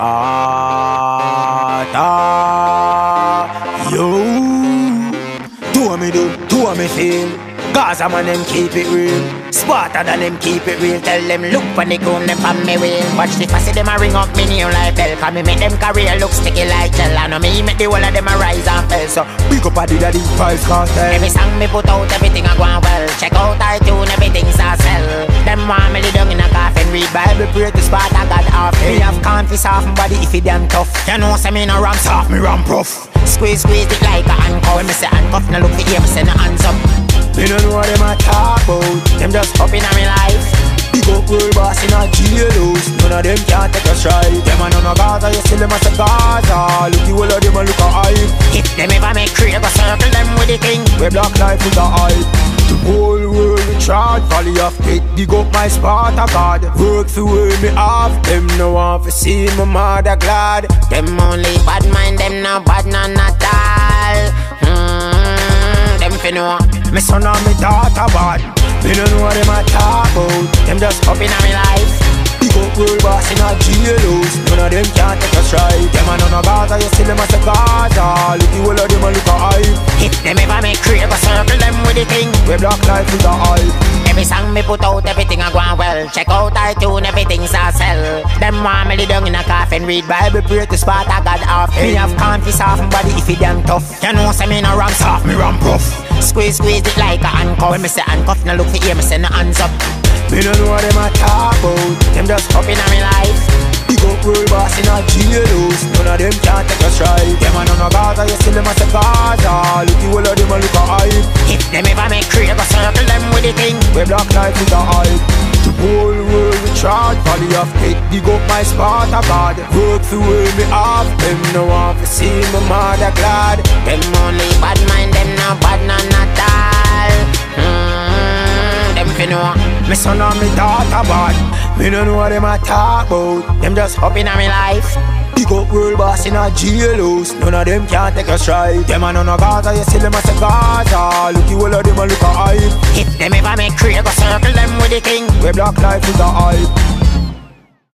Sparta. Yo, do me do, do me feel. Gaza man them keep it real. Sparta than them keep it real. Tell them look for the gun them from me wheel. Watch the fussy them a ring up me new like bell. Cause me make them career look sticky like gel. Know me make the whole of them a rise and fell. So big up a the daddy Vybz Kartel. Every song me put out, everything a going well. Check out iTunes, everything's a sell. Them want me Bible, pray to Sparta, God off. Me have confidence off my body if it damn tough. You know, say me no ram soft, me ram prof. Squeeze, squeeze it like a handcuff. When me say handcuff, no look for ear, me say no hands up. Me no know what them a talk about. Them just up in my life. Big up world boss in a jailhouse. None of them can take a stride. Them a none of Gaza, you still them a say Gaza. Look you all of them a look a hype. If them ever make crave, go circle them with the king. We black life is a hype. Whole world we tried, valley of death. Big up my Sparta God. Work the way me off. Them no want to see my mother glad. Them only bad mind, them no bad none at all. Mm, them fi know. Me son and me daughter bad Me no know what them a talk about Them just up in my life Big up world boss in a jailhouse None of them can't take a stride Them a none of Gaza, you see them a say We black life is a hype. Every song me put out, everything a going well. Check out iTunes, everything's a sell. Them want me down in a coffin Read Bible, pray to Sparta, God off. Me have confidence off body if it damn tough. You know say me no ram soft, me ram prof Squeeze, squeeze it like a handcuff. When me say handcuff, no look for ear, me say no hands up. Me no know what them a talk about. Them just up in my life. Big up world boss in a is a hype. The whole world we tried Valley of death, big up my Sparta God Work the way me off Them no want to see my mother glad. Them only bad mind, them no bad none at all. Mm, Them fi know Me son and me daughter bad. Me no know what them a talk about. Them just up in my life. Big up world boss in a jailhouse. None of them can take a stride. Them a none of Gaza, you see them a say Gaza. Look you all of them a look a hype. If them ever make crave, go circle We black life is a hype